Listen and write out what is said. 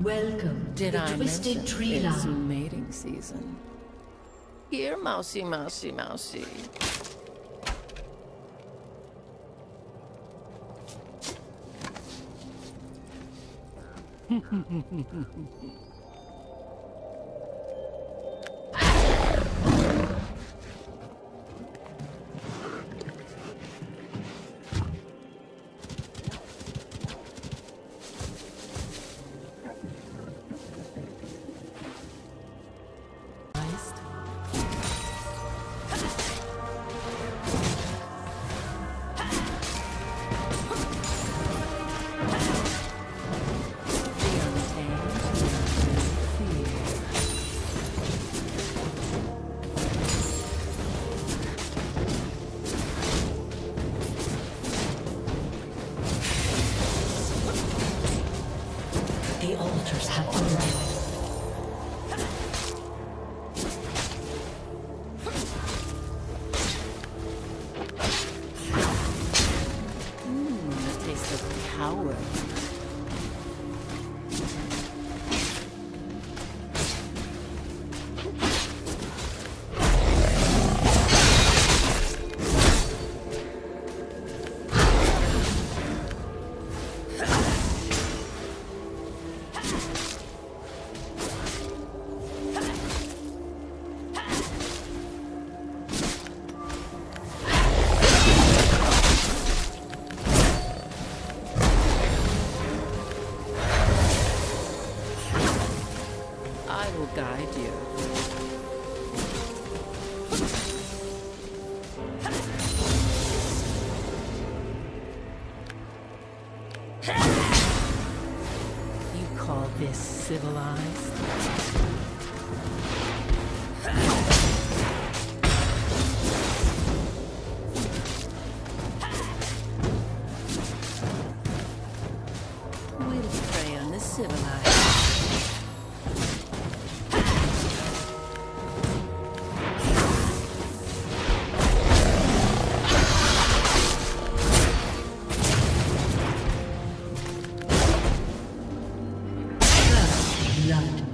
Welcome Did to the I Twisted Treeline. mating season? Here, mousy, mousy, mousy. The altars have arrived. Mmm, the taste of power. Guide you. You call this civilized? We'll prey on the civilized. blood.